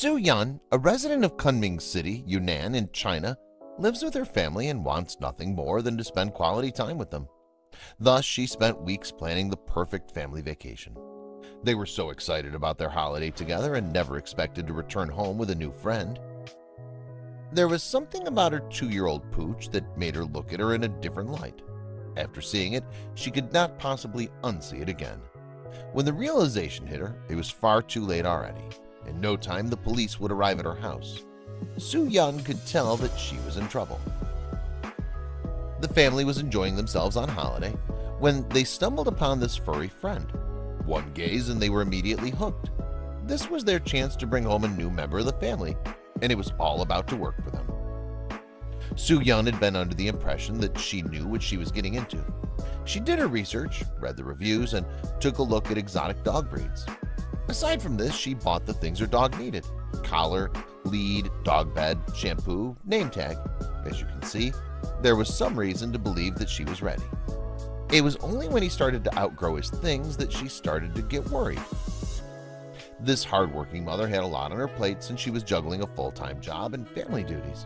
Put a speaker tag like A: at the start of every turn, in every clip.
A: Su Yun, a resident of Kunming City, Yunnan in China, lives with her family and wants nothing more than to spend quality time with them. Thus, she spent weeks planning the perfect family vacation. They were so excited about their holiday together and never expected to return home with a new friend. There was something about her two-year-old pooch that made her look at her in a different light. After seeing it, she could not possibly unsee it again. When the realization hit her, it was far too late already. In no time, the police would arrive at her house. Su Yun could tell that she was in trouble. The family was enjoying themselves on holiday when they stumbled upon this furry friend. One gaze and they were immediately hooked. This was their chance to bring home a new member of the family, and it was all about to work for them. Su Yun had been under the impression that she knew what she was getting into. She did her research, read the reviews, and took a look at exotic dog breeds. Aside from this, she bought the things her dog needed. Collar, lead, dog bed, shampoo, name tag. As you can see, there was some reason to believe that she was ready. It was only when he started to outgrow his things that she started to get worried. This hardworking mother had a lot on her plate since she was juggling a full-time job and family duties.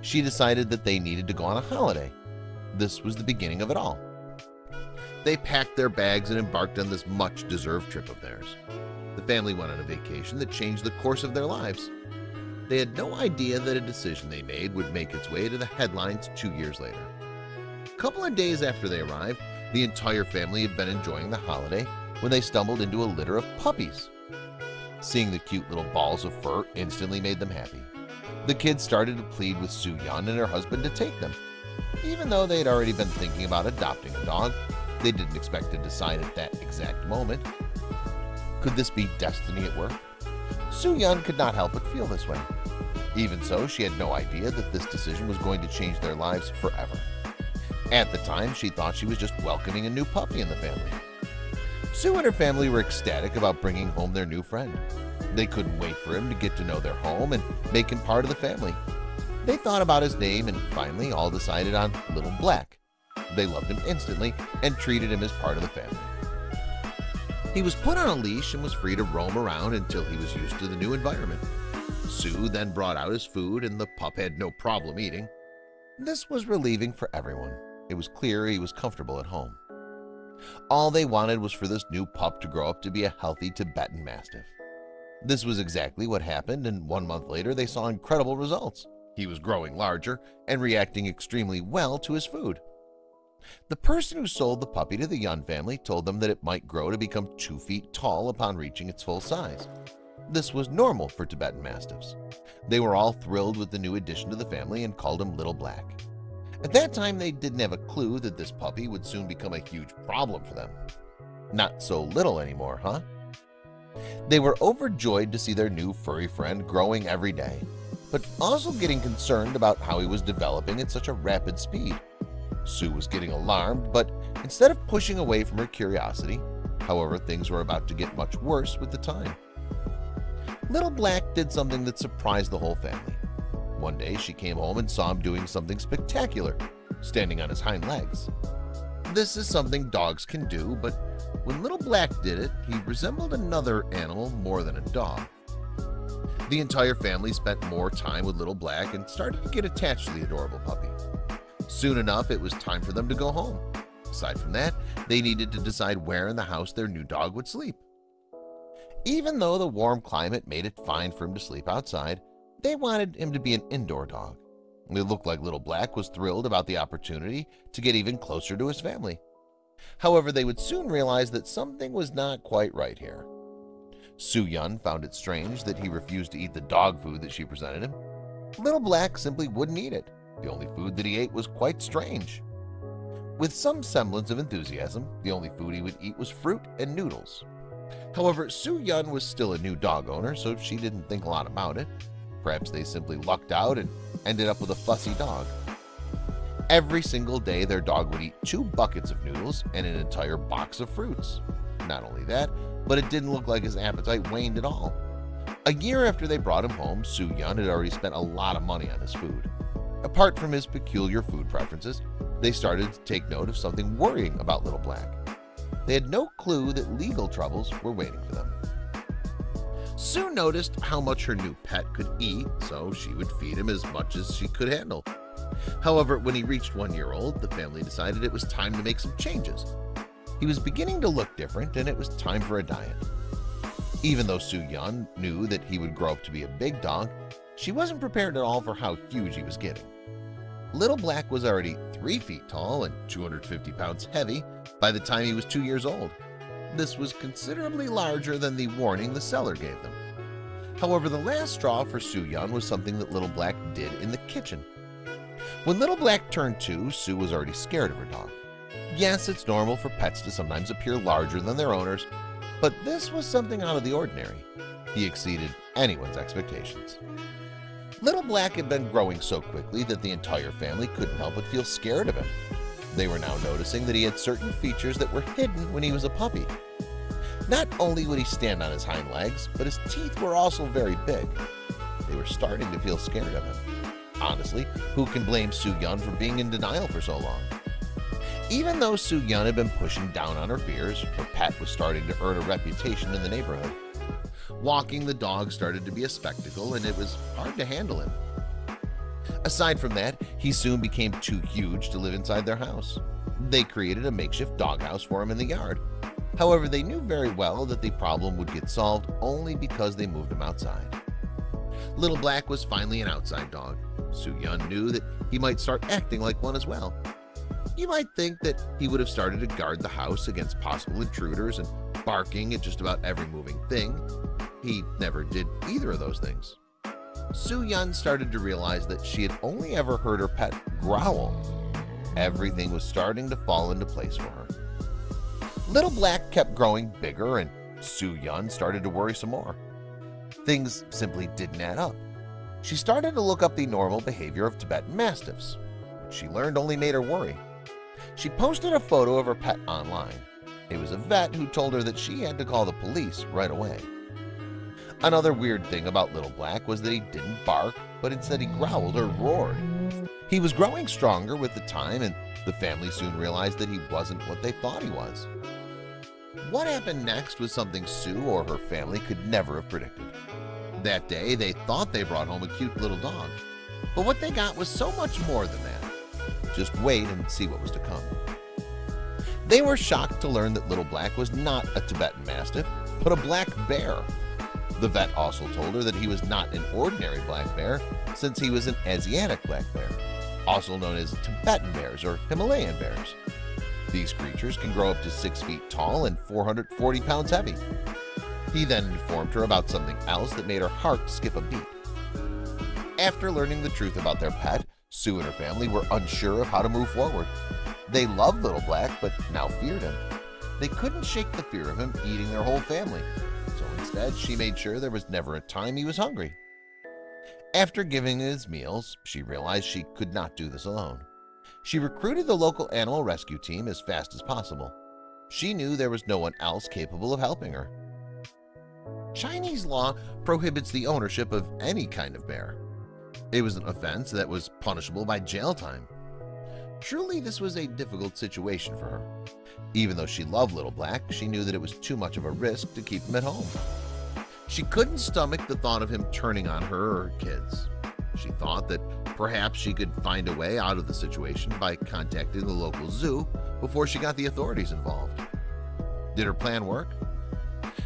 A: She decided that they needed to go on a holiday. This was the beginning of it all. They packed their bags and embarked on this much-deserved trip of theirs. The family went on a vacation that changed the course of their lives. They had no idea that a decision they made would make its way to the headlines two years later. A couple of days after they arrived, the entire family had been enjoying the holiday when they stumbled into a litter of puppies. Seeing the cute little balls of fur instantly made them happy. The kids started to plead with Su Yun and her husband to take them. Even though they had already been thinking about adopting a dog, they didn't expect to decide at that exact moment. Could this be destiny at work? Su Yun could not help but feel this way. Even so, she had no idea that this decision was going to change their lives forever. At the time, she thought she was just welcoming a new puppy in the family. Sue and her family were ecstatic about bringing home their new friend. They couldn't wait for him to get to know their home and make him part of the family. They thought about his name and finally all decided on Little Black. They loved him instantly and treated him as part of the family. He was put on a leash and was free to roam around until he was used to the new environment. Sue then brought out his food and the pup had no problem eating. This was relieving for everyone. It was clear he was comfortable at home. All they wanted was for this new pup to grow up to be a healthy Tibetan Mastiff. This was exactly what happened and one month later they saw incredible results. He was growing larger and reacting extremely well to his food. The person who sold the puppy to the Yun family told them that it might grow to become two feet tall upon reaching its full size. This was normal for Tibetan Mastiffs. They were all thrilled with the new addition to the family and called him Little Black. At that time, they didn't have a clue that this puppy would soon become a huge problem for them. Not so little anymore, huh? They were overjoyed to see their new furry friend growing every day, but also getting concerned about how he was developing at such a rapid speed. Su was getting alarmed, but instead of pushing away from her curiosity, however, things were about to get much worse with the time. Little Black did something that surprised the whole family. One day she came home and saw him doing something spectacular, standing on his hind legs. This is something dogs can do, but when Little Black did it, he resembled another animal more than a dog. The entire family spent more time with Little Black and started to get attached to the adorable puppy. Soon enough, it was time for them to go home. Aside from that, they needed to decide where in the house their new dog would sleep. Even though the warm climate made it fine for him to sleep outside, they wanted him to be an indoor dog. It looked like Little Black was thrilled about the opportunity to get even closer to his family. However, they would soon realize that something was not quite right here. Su Yun found it strange that he refused to eat the dog food that she presented him. Little Black simply wouldn't eat it. The only food that he ate was quite strange. With some semblance of enthusiasm, the only food he would eat was fruit and noodles. However, Su Yun was still a new dog owner, so she didn't think a lot about it. Perhaps they simply lucked out and ended up with a fussy dog. Every single day, their dog would eat two buckets of noodles and an entire box of fruits. Not only that, but it didn't look like his appetite waned at all. A year after they brought him home, Su Yun had already spent a lot of money on his food. Apart from his peculiar food preferences, they started to take note of something worrying about Little Black. They had no clue that legal troubles were waiting for them. Sue noticed how much her new pet could eat, so she would feed him as much as she could handle. However, when he reached one year old, the family decided it was time to make some changes. He was beginning to look different and it was time for a diet. Even though Su Yun knew that he would grow up to be a big dog, she wasn't prepared at all for how huge he was getting. Little Black was already 3 feet tall and 250 pounds heavy by the time he was 2 years old. This was considerably larger than the warning the seller gave them. However, the last straw for Su Yun was something that Little Black did in the kitchen. When Little Black turned two, Sue was already scared of her dog. Yes, it's normal for pets to sometimes appear larger than their owners, but this was something out of the ordinary. He exceeded anyone's expectations. Little Black had been growing so quickly that the entire family couldn't help but feel scared of him. They were now noticing that he had certain features that were hidden when he was a puppy. Not only would he stand on his hind legs, but his teeth were also very big. They were starting to feel scared of him. Honestly, who can blame Su Yun for being in denial for so long? Even though Su Yun had been pushing down on her fears, her pet was starting to earn a reputation in the neighborhood. Walking the dog started to be a spectacle and it was hard to handle him. Aside from that, he soon became too huge to live inside their house. They created a makeshift doghouse for him in the yard. However, they knew very well that the problem would get solved only because they moved him outside. Little Black was finally an outside dog. Su Yun knew that he might start acting like one as well. You might think that he would have started to guard the house against possible intruders and barking at just about every moving thing. He never did either of those things. Su Yun started to realize that she had only ever heard her pet growl. Everything was starting to fall into place for her. Little Black kept growing bigger and Su Yun started to worry some more. Things simply didn't add up. She started to look up the normal behavior of Tibetan Mastiffs, which she learned only made her worry. She posted a photo of her pet online. It was a vet who told her that she had to call the police right away. Another weird thing about Little Black was that he didn't bark, but instead he growled or roared. He was growing stronger with the time, and the family soon realized that he wasn't what they thought he was. What happened next was something Sue or her family could never have predicted. That day, they thought they brought home a cute little dog, but what they got was so much more than that. Just wait and see what was to come. They were shocked to learn that Little Black was not a Tibetan Mastiff, but a black bear the vet also told her that he was not an ordinary black bear since he was an Asiatic black bear, also known as Tibetan bears or Himalayan bears. These creatures can grow up to 6 feet tall and 440 pounds heavy. He then informed her about something else that made her heart skip a beat. After learning the truth about their pet, Sue and her family were unsure of how to move forward. They loved Little Black, but now feared him. They couldn't shake the fear of him eating their whole family, Instead, she made sure there was never a time he was hungry. After giving his meals, she realized she could not do this alone. She recruited the local animal rescue team as fast as possible. She knew there was no one else capable of helping her. Chinese law prohibits the ownership of any kind of bear. It was an offense that was punishable by jail time. Truly, this was a difficult situation for her. Even though she loved Little Black, she knew that it was too much of a risk to keep him at home. She couldn't stomach the thought of him turning on her or her kids. She thought that perhaps she could find a way out of the situation by contacting the local zoo before she got the authorities involved. Did her plan work?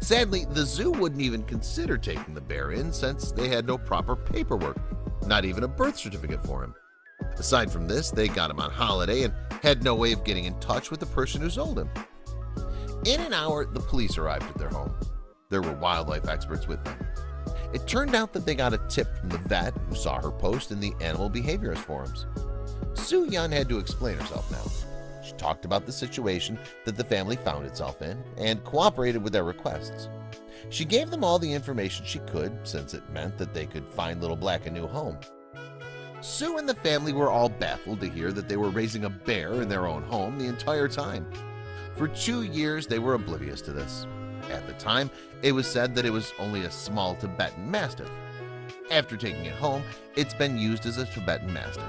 A: Sadly, the zoo wouldn't even consider taking the bear in since they had no proper paperwork, not even a birth certificate for him. Aside from this, they got him on holiday and had no way of getting in touch with the person who sold him. In an hour, the police arrived at their home. There were wildlife experts with them. It turned out that they got a tip from the vet who saw her post in the animal behaviorist forums. Sue Yan had to explain herself now. She talked about the situation that the family found itself in and cooperated with their requests. She gave them all the information she could since it meant that they could find Little Black a new home. Sue and the family were all baffled to hear that they were raising a bear in their own home the entire time. For two years, they were oblivious to this. At the time, it was said that it was only a small Tibetan Mastiff. After taking it home, it's been used as a Tibetan Mastiff.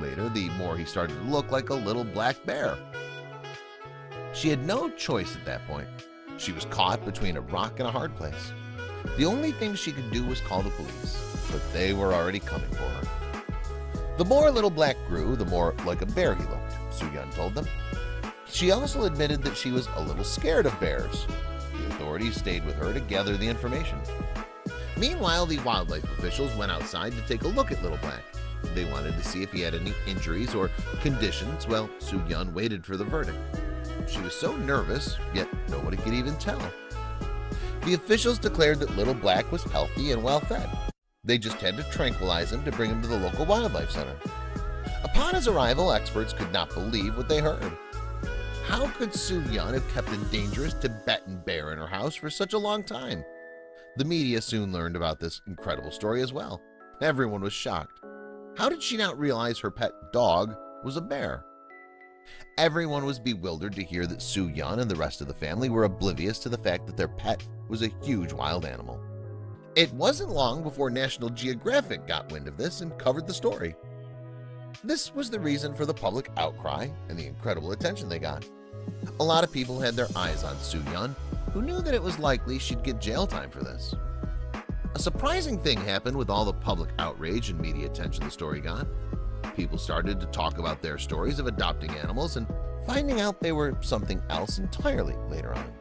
A: Later, the more he started to look like a little black bear. She had no choice at that point. She was caught between a rock and a hard place. The only thing she could do was call the police, but they were already coming for her. The more Little Black grew, the more like a bear he looked, Su-Yun told them. She also admitted that she was a little scared of bears. The authorities stayed with her to gather the information. Meanwhile, the wildlife officials went outside to take a look at Little Black. They wanted to see if he had any injuries or conditions while Su-Yun waited for the verdict. She was so nervous, yet nobody could even tell. The officials declared that Little Black was healthy and well-fed. They just had to tranquilize him to bring him to the local wildlife center. Upon his arrival, experts could not believe what they heard. How could Su-Yun have kept a dangerous Tibetan bear in her house for such a long time? The media soon learned about this incredible story as well. Everyone was shocked. How did she not realize her pet dog was a bear? Everyone was bewildered to hear that Su-Yun and the rest of the family were oblivious to the fact that their pet was a huge wild animal. It wasn't long before National Geographic got wind of this and covered the story. This was the reason for the public outcry and the incredible attention they got. A lot of people had their eyes on Su-Yun, who knew that it was likely she'd get jail time for this. A surprising thing happened with all the public outrage and media attention the story got. People started to talk about their stories of adopting animals and finding out they were something else entirely later on.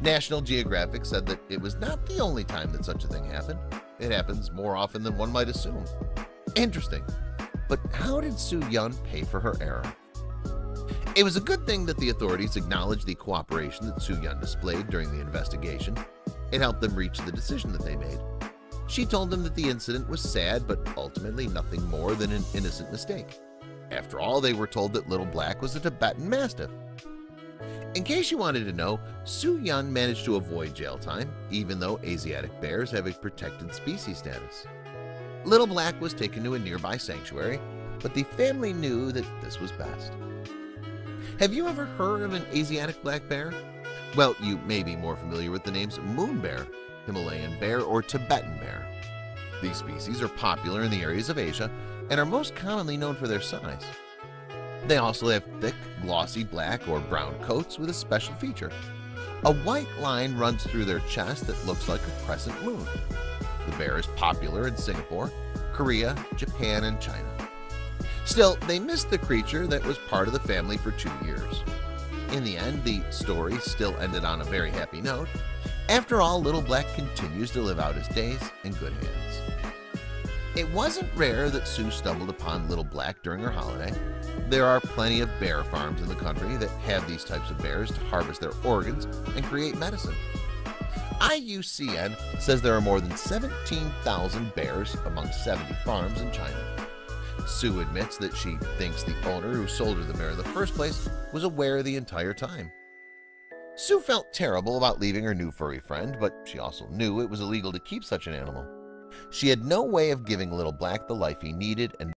A: National Geographic said that it was not the only time that such a thing happened. It happens more often than one might assume. Interesting. But how did Su-Yun pay for her error? It was a good thing that the authorities acknowledged the cooperation that Su-Yun displayed during the investigation it helped them reach the decision that they made. She told them that the incident was sad but ultimately nothing more than an innocent mistake. After all, they were told that Little Black was a Tibetan Mastiff. In case you wanted to know, Su-Yun managed to avoid jail time, even though Asiatic bears have a protected species status. Little Black was taken to a nearby sanctuary, but the family knew that this was best. Have you ever heard of an Asiatic black bear? Well, you may be more familiar with the names moon bear, Himalayan bear, or Tibetan bear. These species are popular in the areas of Asia and are most commonly known for their size. They also have thick, glossy black or brown coats with a special feature. A white line runs through their chest that looks like a crescent moon. The bear is popular in Singapore, Korea, Japan, and China. Still, they missed the creature that was part of the family for two years. In the end, the story still ended on a very happy note. After all, Little Black continues to live out his days in good hands. It wasn't rare that Sue stumbled upon Little Black during her holiday. There are plenty of bear farms in the country that have these types of bears to harvest their organs and create medicine. IUCN says there are more than 17,000 bears among 70 farms in China. Sue admits that she thinks the owner who sold her the bear in the first place was aware the entire time. Sue felt terrible about leaving her new furry friend, but she also knew it was illegal to keep such an animal. She had no way of giving Little Black the life he needed and